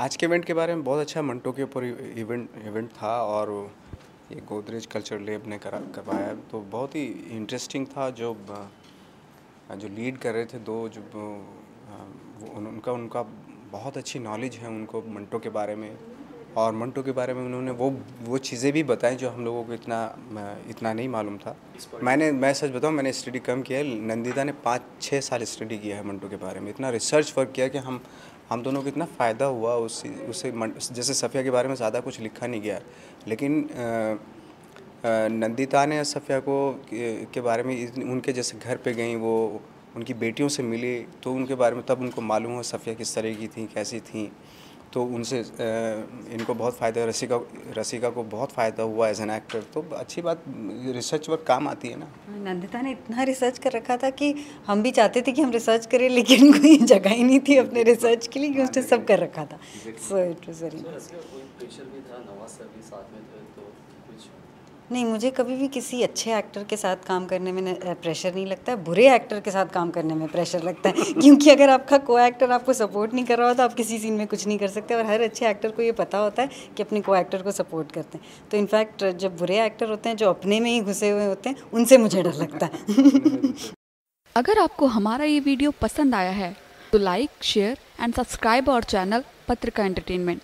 आज के इवेंट के बारे में बहुत अच्छा मंटो के ऊपर इवेंट इवेंट था और ये गोदरेज कल्चर लेब ने करा, करवाया। तो बहुत ही इंटरेस्टिंग था जो जो लीड कर रहे थे दो जो उनका उनका बहुत अच्छी नॉलेज है उनको मंटो के बारे में। और मंटो के बारे में उन्होंने वो वो चीज़ें भी बताई जो हम लोगों को इतना इतना नहीं मालूम था। मैंने, मैं सच बताऊँ, मैंने स्टडी कम किया है। नंदिता ने पाँच छः साल स्टडी किया है मंटो के बारे में। इतना रिसर्च वर्क किया कि हम हम दोनों को इतना फ़ायदा हुआ उससे उससे जैसे सफ़िया के बारे में ज़्यादा कुछ लिखा नहीं गया। लेकिन नंदिता ने सफ़िया को, के बारे में उनके जैसे घर पे गई, वो, उनकी बेटियों से मिली तो उनके बारे में तब उनको मालूम हुआ सफ़िया किस तरह की थी, कैसी थी। तो उनसे इनको बहुत फ़ायदा रसिका रसिका को बहुत फ़ायदा हुआ एज एन एक्टर तो अच्छी बात रिसर्च वर्क काम आती है ना। नंदिता ने इतना रिसर्च कर रखा था कि हम भी चाहते थे कि हम रिसर्च करें लेकिन कोई जगह ही नहीं थी अपने रिसर्च के लिए कि उसने सब कर रखा था। सो इट वॉज़ वेरी नहीं मुझे कभी भी किसी अच्छे एक्टर के साथ काम करने में प्रेशर नहीं लगता है बुरे एक्टर के साथ काम करने में प्रेशर लगता है। क्योंकि अगर आपका को एक्टर आपको सपोर्ट नहीं कर रहा होता तो आप किसी सीन में कुछ नहीं कर सकते और हर अच्छे एक्टर को ये पता होता है कि अपने को एक्टर को सपोर्ट करते हैं। तो इनफैक्ट जब बुरे एक्टर होते हैं जो अपने में ही घुसे हुए होते हैं उनसे मुझे डर लगता है। अगर आपको हमारा ये वीडियो पसंद आया है तो like share and subscribe our channel Patrika entertainment